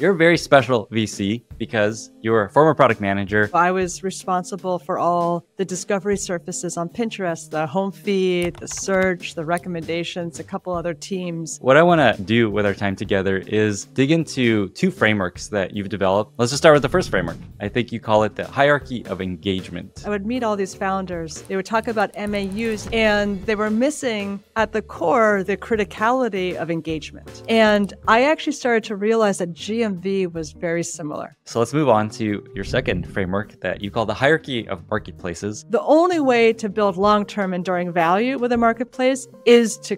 you're a very special VC because you're a former product manager. I was responsible for all the discovery surfaces on Pinterest, the home feed, the search, the recommendations, a couple other teams. What I want to do with our time together is dig into two frameworks that you've developed. Let's just start with the first framework. I think you call it the hierarchy of engagement. I would meet all these founders. They would talk about MAUs, and they were missing at the core the criticality of engagement. And I actually started to realize that GMV was very similar. So let's move on to your second framework that you call the hierarchy of marketplaces. The only way to build long term enduring value with a marketplace is to